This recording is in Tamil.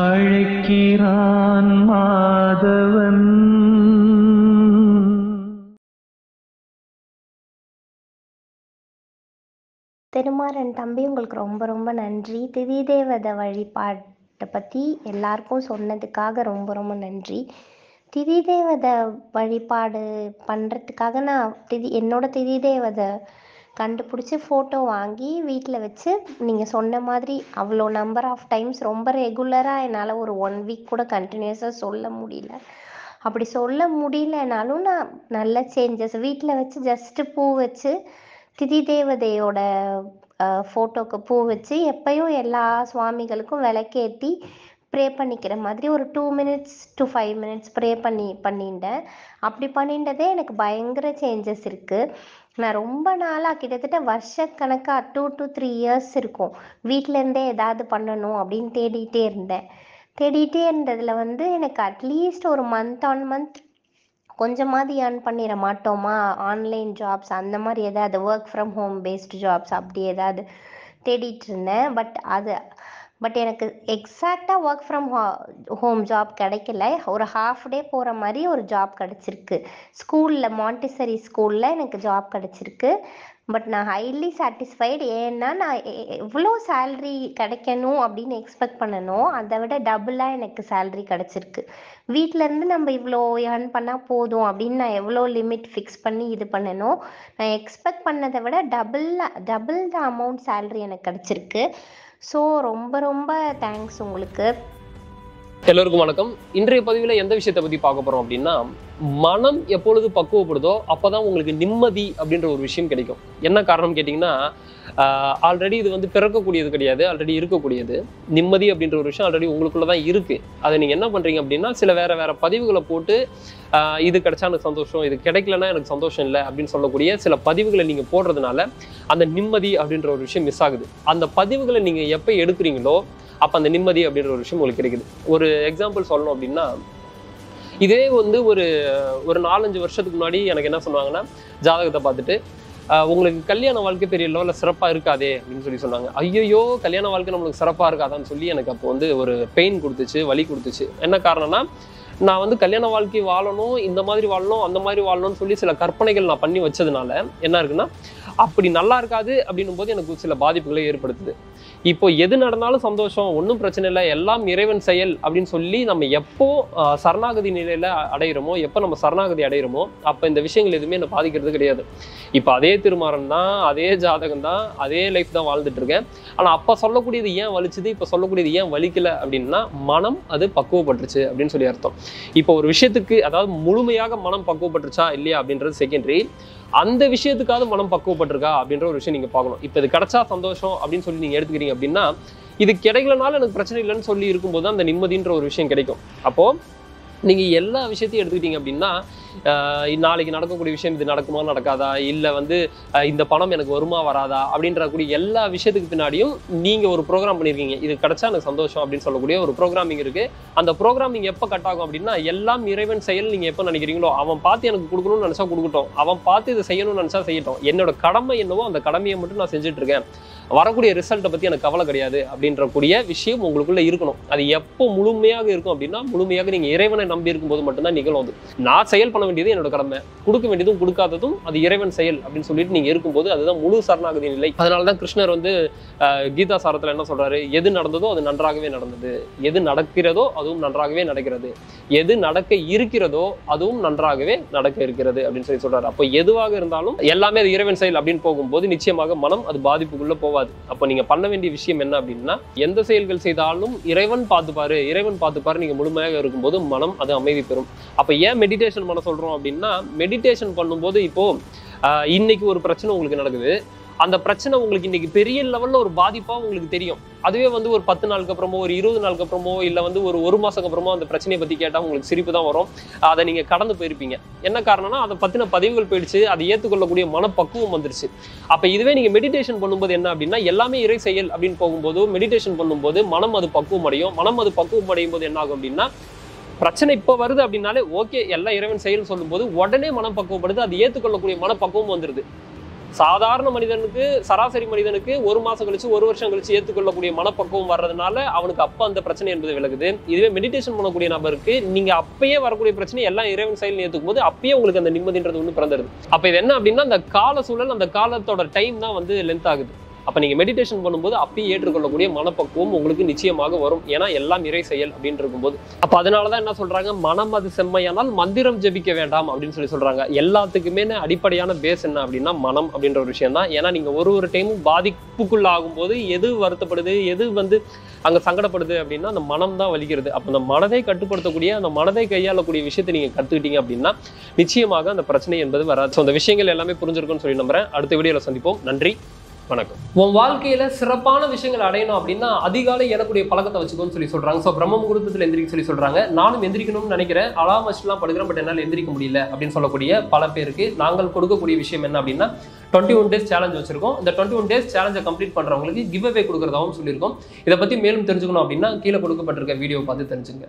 அழைக்கிறான் மாதவன். திருமாறன் தம்பி உங்களுக்கு ரொம்ப ரொம்ப நன்றி. திதி தேவத வழிபாட்டை பற்றி எல்லாருக்கும் சொன்னதுக்காக ரொம்ப ரொம்ப நன்றி. திதி தேவத வழிபாடு பண்ணுறதுக்காக நான் திதி என்னோட திதி தேவதை கண்டுபிடிச்சி ஃபோட்டோ வாங்கி வீட்டில் வச்சு நீங்கள் சொன்ன மாதிரி அவ்வளோ நம்பர் ஆஃப் டைம்ஸ் ரொம்ப ரெகுலராக என்னால் ஒரு ஒன் வீக் கூட கண்டினியூஸாக சொல்ல முடியல. அப்படி சொல்ல முடியலனாலும் நான் நல்ல சேஞ்சஸ் வீட்டில் வச்சு ஜஸ்ட்டு பூ வச்சு திதி தேவதையோட ஃபோட்டோக்கு பூ வச்சு எப்பயும் எல்லா சுவாமிகளுக்கும் விளக்கேற்றி ப்ரே பண்ணிக்கிற மாதிரி ஒரு two minutes to five minutes pray பண்ணி பண்ணிட்டேன். அப்படி பண்ணிட்டதே எனக்கு பயங்கர சேஞ்சஸ் இருக்குது நான் ரொம்ப நாளாக கிட்டத்தட்ட வருஷக்கணக்காக டூ டு த்ரீ இயர்ஸ் இருக்கும். வீட்டிலேருந்தே ஏதாவது பண்ணணும் அப்படின்னு தேடிட்டே இருந்தேன். தேடிட்டே இருந்ததில் வந்து எனக்கு அட்லீஸ்ட் ஒரு மந்த் ஆன் மந்த் கொஞ்சமாவது ஏர்ன் பண்ணிட மாட்டோமா? ஆன்லைன் ஜாப்ஸ் அந்த மாதிரி ஏதாவது work from home based jobs அப்படி ஏதாவது தேடிட்டு இருந்தேன். பட் அது பட் எனக்கு எக்ஸாக்டாக ஒர்க் ஃப்ரம் ஹோம் ஜாப் கிடைக்கல. ஒரு ஹாஃப் டே போகிற மாதிரி ஒரு ஜாப் கிடச்சிருக்கு. ஸ்கூலில் மாண்டிசரி ஸ்கூலில் எனக்கு ஜாப் கிடச்சிருக்கு. பட் நான் ஹைலி சாட்டிஸ்ஃபைடு ஏன்னா நான் எ- எவ்வளோ சேல்ரி கிடைக்கணும் அப்படின்னு எக்ஸ்பெக்ட் பண்ணணும். அதை விட டபுளாக எனக்கு சேல்ரி கிடச்சிருக்கு. வீட்டிலேருந்து நம்ம இவ்வளோ ஏர்ன் பண்ணால் போதும் அப்படின்னு நான் எவ்வளோ லிமிட் ஃபிக்ஸ் பண்ணி இது பண்ணணும் நான் எக்ஸ்பெக்ட் பண்ணதை விட double double the amount salary எனக்கு கிடச்சிருக்கு. ஸோ ரொம்ப ரொம்ப தேங்க்ஸ் உங்களுக்கு. எல்லோருக்கும் வணக்கம். இன்றைய பதிவில் எந்த விஷயத்தை பற்றி பார்க்க போகிறோம் அப்படின்னா மனம் எப்பொழுது பக்குவப்படுதோ அப்போ தான் உங்களுக்கு நிம்மதி அப்படின்ற ஒரு விஷயம் கிடைக்கும். என்ன காரணம் கேட்டிங்கன்னா ஆல்ரெடி இது வந்து பிறக்கக்கூடியது கிடையாது ஆல்ரெடி இருக்கக்கூடியது. நிம்மதி அப்படின்ற ஒரு விஷயம் ஆல்ரெடி உங்களுக்குள்ளே தான் இருக்குது அதை நீங்கள் என்ன பண்ணுறீங்க அப்படின்னா சில வேறு வேறு பதிவுகளை போட்டு இது கிடைச்சா எனக்கு சந்தோஷம் இது கிடைக்கலன்னா எனக்கு சந்தோஷம் இல்லை அப்படின்னு சொல்லக்கூடிய சில பதிவுகளை நீங்கள் போடுறதுனால அந்த நிம்மதி அப்படின்ற ஒரு விஷயம் மிஸ் ஆகுது. அந்த பதிவுகளை நீங்கள் எப்போ எடுக்கிறீங்களோ அப்போ அந்த நிம்மதி அப்படின்ற ஒரு விஷயம் உங்களுக்கு கிடைக்குது. ஒரு எக்ஸாம்பிள் சொல்லணும் அப்படின்னா இதே வந்து ஒரு ஒரு நாலஞ்சு வருஷத்துக்கு முன்னாடி எனக்கு என்ன சொன்னாங்கன்னா ஜாதகத்தை பார்த்துட்டு உங்களுக்கு கல்யாண வாழ்க்கை பெரிய லெவலில் சிறப்பாக இருக்காதே அப்படின்னு சொல்லி சொன்னாங்க. ஐயோ கல்யாண வாழ்க்கை நம்மளுக்கு சிறப்பாக இருக்காதான்னு சொல்லி எனக்கு அப்போ வந்து ஒரு பெயின் கொடுத்துச்சு வலி கொடுத்துச்சு. என்ன காரணம்னா நான் வந்து கல்யாண வாழ்க்கை வாழணும் இந்த மாதிரி வாழணும் அந்த மாதிரி வாழணும்னு சொல்லி சில கற்பனைகள் நான் பண்ணி வச்சதுனால என்ன இருக்குன்னா அப்படி நல்லா இருக்காது அப்படின்னும் போது எனக்கு சில பாதிப்புகளை ஏற்படுத்துது. இப்போ எது நடந்தாலும் சந்தோஷம் ஒன்றும் பிரச்சனை இல்லை எல்லாம் இறைவன் செயல் அப்படின்னு சொல்லி நம்ம எப்போ சரணாகதி நிலையில அடையிறோமோ எப்போ நம்ம சரணாகதி அடையிறோமோ அப்போ இந்த விஷயங்கள் எதுவுமே என்ன பாதிக்கிறது கிடையாது. இப்போ அதே திருமாறன் தான் அதே ஜாதகம் தான் அதே லைஃப் தான் வாழ்ந்துட்டு இருக்கேன். ஆனால் அப்போ சொல்லக்கூடியது ஏன் வலிச்சுது? இப்போ சொல்லக்கூடியது ஏன் வலிக்கல அப்படின்னா மனம் அது பக்குவப்பட்டுருச்சு அப்படின்னு சொல்லி அர்த்தம். இப்போ ஒரு விஷயத்துக்கு அதாவது முழுமையாக மனம் பக்குவப்பட்டுருச்சா இல்லையா அப்படின்றது செகண்டரி அந்த விஷயத்துக்காவது மனம் பக்குவப்பட்டிருக்கா அப்படின்ற ஒரு விஷயம் நீங்க பார்க்கணும். இப்போ இது கிடைச்சா சந்தோஷம் அப்படின்னு சொல்லி நீங்க எடுத்துக்கிறீங்க அப்படின்னா இது கிடைக்கலனாலும் எனக்கு பிரச்சனை இல்லைன்னு சொல்லி இருக்கும்போது தான் அந்த நிம்மதின்ற ஒரு விஷயம் கிடைக்கும். அப்போ நீங்க எல்லா விஷயத்தையும் எடுத்துக்கிட்டீங்க அப்படின்னா நாளைக்கு நடக்கக்கூடிய விஷயம் இது நடக்குமா நடக்காதா? இல்லை வந்து இந்த பணம் எனக்கு வருமா வராதா? அப்படின்ற கூடிய எல்லா விஷயத்துக்கு பின்னாடியும் நீங்க ஒரு ப்ரோக்ராம் பண்ணியிருக்கீங்க இது கிடைச்சா எனக்கு சந்தோஷம் அப்படின்னு சொல்லக்கூடிய ஒரு ப்ரோக்ராமிங் இருக்கு. அந்த ப்ரோக்ராமிங் எப்போ கட் ஆகும் அப்படின்னா எல்லாம் இறைவன் செயல் நீங்க எப்போ நினைக்கிறீங்களோ அவன் பார்த்து எனக்கு கொடுக்கணும்னு நினைச்சா கொடுக்கட்டும். அவன் பார்த்து இதை செய்யணும்னு நினைச்சா செய்யட்டும். என்னோட கடமை என்னவோ அந்த கடமையை மட்டும் நான் செஞ்சுட்டு இருக்கேன். வரக்கூடிய ரிசல்ட்டை பத்தி எனக்கு கவலை கிடையாது அப்படின்ற கூடிய விஷயம் உங்களுக்குள்ள இருக்கணும். அது எப்போ முழுமையாக இருக்கும் அப்படின்னா முழுமையாக நீங்க இறைவனை நம்பி இருக்கும்போது மட்டும்தான் நிகழும் அது. நான் செயல் பண்ண பண்ண வேண்டியது என்னோட கடமை. கொடுக்க வேண்டியதும் கொடுக்காததும் அது இறைவன் செயல் அப்படின்னு சொல்லிட்டு நீங்க இருக்கும்போது அதுதான் முழு சரணாகதி நிலை. அதனால தான் கிருஷ்ணர் வந்து கீதா சாரத்துல என்ன சொல்றாரு? எது நடந்ததோ அது நன்றாகவே நடந்தது. எது நடக்கிறதோ அதுவும் நன்றாகவே நடக்கிறது. எது நடக்க இருக்கிறதோ அதுவும் நன்றாகவே நடக்க இருக்கிறது அப்படின்னு சொல்லி சொல்றாரு. அப்போ எதுவாக இருந்தாலும் எல்லாமே அது இறைவன் செயல் அப்படின்னு போகும்போது நிச்சயமாக மனம் அது பாதிப்புக்குள்ள போவாது. அப்போ நீங்க பண்ண வேண்டிய விஷயம் என்ன அப்படின்னா எந்த செயல்கள் செய்தாலும் இறைவன் பார்த்துப்பாரு. இறைவன் பார்த்துப்பாரு நீங்க முழுமையாக இருக்கும்போது மனம் அது அமைதி பெறும். அப்ப ஏன் மெடிடேஷன் மனசு சொல்றோம் அப்படின்னா மெடிடேஷன் பண்ணும்போது இப்போ இன்னைக்கு ஒரு பிரச்சனை உங்களுக்கு நடக்குது. அந்த பிரச்சனை உங்களுக்கு இன்னைக்கு பெரிய லெவலில் ஒரு பாதிப்பாக உங்களுக்கு தெரியும். அதுவே வந்து ஒரு பத்து நாளுக்கு அப்புறமோ ஒரு இருபது நாளுக்கு அப்புறமோ இல்லை வந்து ஒரு ஒரு மாசத்துக்கு அப்புறமோ அந்த பிரச்சனையை பற்றி கேட்டால் உங்களுக்கு சிரிப்பு தான் வரும். அதை நீங்கள் கடந்து போயிருப்பீங்க. என்ன காரணம்னா அதை பத்தின பதிவுகள் போயிடுச்சு. அதை ஏற்றுக்கொள்ளக்கூடிய மனப்பக்குவம் வந்துருச்சு. அப்போ இதுவே நீங்க மெடிடேஷன் பண்ணும்போது என்ன அப்படின்னா எல்லாமே இறை செயல் அப்படின்னு போகும்போது மெடிடேஷன் பண்ணும்போது மனம் அது பக்குவம் அடையும். மனம் அது பக்குவம் அடையும் போது என்ன ஆகும் அப்படின்னா பிரச்சனை இப்போ வருது அப்படின்னாலே ஓகே எல்லாம் இறைவன் செயல் சொல்லும்போது உடனே மனம் பக்குவப்படுது அது ஏற்றுக்கொள்ளக்கூடிய மனப்பக்குவம் வந்துடுது சாதாரண மனிதனுக்கு சராசரி மனிதனுக்கு ஒரு மாதம் கழிச்சு ஒரு வருஷம் கழிச்சு ஏற்றுக்கொள்ளக்கூடிய மனப்பக்குவம் வர்றதுனால அவனுக்கு அப்போ அந்த பிரச்சனை என்பது விலகுது. இதுவே மெடிடேஷன் பண்ணக்கூடிய நபருக்கு நீங்கள் அப்பயே வரக்கூடிய பிரச்சனை எல்லாம் இறைவன் செயல் ஏற்றுக்கும் போது அப்பயே உங்களுக்கு அந்த நிம்மதின்றது ஒன்று பிறந்துருது. அப்போ இது என்ன அப்படின்னா அந்த கால சூழல் அந்த காலத்தோட டைம் தான் வந்து லென்த் ஆகுது. அப்ப நீங்க மெடிடேஷன் பண்ணும்போது அப்பயே ஏற்றுக்கொள்ளக்கூடிய மனப்பக்குவம் உங்களுக்கு நிச்சயமாக வரும். ஏன்னா எல்லாம் இறை செயல் அப்படின்னு இருக்கும்போது. அப்ப அதனாலதான் என்ன சொல்றாங்க? மனம் அது செம்மையானால் மந்திரம் ஜெபிக்க வேண்டாம் அப்படின்னு சொல்லி சொல்றாங்க. எல்லாத்துக்குமே அடிப்படையான பேஸ் என்ன அப்படின்னா மனம் அப்படின்ற ஒரு விஷயம் தான் ஏன்னா நீங்க ஒரு ஒரு டைமும் பாதிப்புக்குள்ள ஆகும்போது எது வருத்தப்படுது எது வந்து அங்க சங்கடப்படுது அப்படின்னா அந்த மனம் தான் வலிக்கிறது. அப்போ அந்த மனதை கட்டுப்படுத்தக்கூடிய அந்த மனதை கையாளக்கூடிய விஷயத்தை நீங்க கத்துக்கிட்டீங்க அப்படின்னா நிச்சயமாக அந்த பிரச்சனை என்பது வராது. ஸோ அந்த விஷயங்கள் எல்லாமே புரிஞ்சிருக்கும்னு சொல்லி நம்புறேன். அடுத்த வீடியோவில் சந்திப்போம். நன்றி. வணக்கம். உன் வாழ்க்கையில சிறப்பான விஷயங்கள் அடையணும் அப்படின்னா அதிகாலை எனக்குடைய பழக்கத்தை வச்சுக்கோன்னு சொல்லி சொல்றாங்க. ஸோ பிரம்ம முகூர்த்தத்தில் எந்திரிக்க சொல்லி சொல்றாங்க. நானும் எந்திரிக்கணும்னு நினைக்கிறேன். அலாம் வச்சுலாம் படுக்கிறேன் பட் என்னால் எந்திரிக்க முடியல அப்படின்னு சொல்லக்கூடிய பல பேருக்கு நாங்கள் கொடுக்கக்கூடிய விஷயம் என்ன அப்படின்னா டுவெண்ட்டி ஒன் டேஸ் சேலஞ்ச் வச்சிருக்கோம். இந்த டுவெண்ட்டி ஒன் டேஸ் சேலஞ்சை கம்ப்ளீட் பண்றவங்களுக்கு கிவ் அவே கொடுக்குறதாகவும் சொல்லியிருக்கோம். இதை பத்தி மேலும் தெரிஞ்சுக்கணும் அப்படின்னா கீழே கொடுக்கப்பட்டிருக்க வீடியோ பார்த்து தெரிஞ்சுங்க.